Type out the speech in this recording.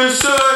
influencer